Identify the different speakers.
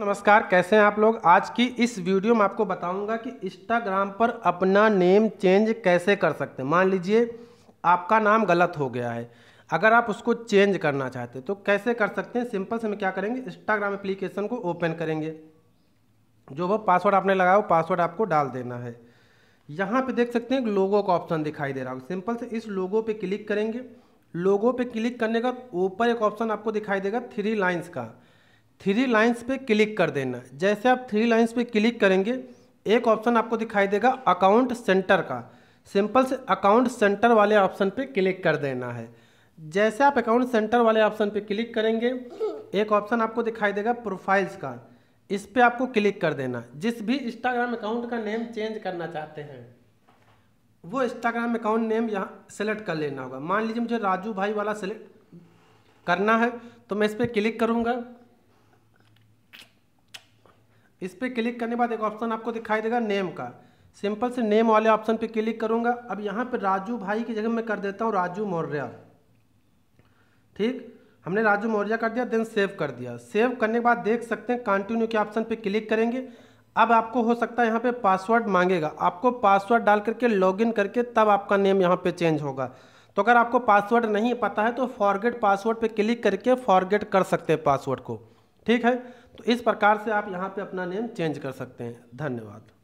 Speaker 1: नमस्कार, कैसे हैं आप लोग? आज की इस वीडियो में आपको बताऊँगा कि इंस्टाग्राम पर अपना नेम चेंज कैसे कर सकते हैं। मान लीजिए, आपका नाम गलत हो गया है। अगर आप उसको चेंज करना चाहते हैं तो कैसे कर सकते हैं? सिंपल से हम क्या करेंगे? इंस्टाग्राम एप्लीकेशन को ओपन करेंगे। जो वो पासवर्ड आपने लगाया, वो पासवर्ड आपको डाल देना है। यहाँ पे देख सकते हैं लोगो का ऑप्शन दिखाई दे रहा है। सिंपल से इस लोगो पे क्लिक करेंगे। लोगो पे क्लिक करने का ऊपर एक ऑप्शन आपको दिखाई देगा थ्री लाइंस का। थ्री लाइंस पे क्लिक कर देना जैसे आप थ्री लाइंस पे क्लिक करेंगे, एक ऑप्शन आपको दिखाई देगा अकाउंट सेंटर का। सिंपल से अकाउंट सेंटर वाले ऑप्शन पे क्लिक कर देना है। जैसे आप अकाउंट सेंटर वाले ऑप्शन पे क्लिक करेंगे, एक ऑप्शन आपको दिखाई देगा प्रोफाइल्स का। इस पर आपको क्लिक कर देना जिस भी इंस्टाग्राम अकाउंट का नेम चेंज करना चाहते हैं, वो इंस्टाग्राम अकाउंट नेम यहाँ सेलेक्ट कर लेना होगा। मान लीजिए मुझे राजू भाई वाला सेलेक्ट करना है तो मैं इस पर क्लिक करूँगा। इस पर क्लिक करने बाद एक ऑप्शन आपको दिखाई देगा नेम का। सिंपल से नेम वाले ऑप्शन पे क्लिक करूँगा। अब यहाँ पे राजू भाई की जगह मैं कर देता हूँ राजू मौर्य। ठीक? हमने राजू मौर्य कर दिया देन सेव कर दिया। सेव करने के बाद देख सकते हैं कंटिन्यू के ऑप्शन पे क्लिक करेंगे। अब आपको हो सकता है यहाँ पे पासवर्ड मांगेगा। आपको पासवर्ड डाल करके लॉगिन करके तब आपका नेम यहाँ पे चेंज होगा। तो अगर आपको पासवर्ड नहीं पता है तो फॉरगेट पासवर्ड पे क्लिक करके फॉरगेट कर सकते हैं पासवर्ड को। ठीक है? तो इस प्रकार से आप यहाँ पे अपना नेम चेंज कर सकते हैं। धन्यवाद।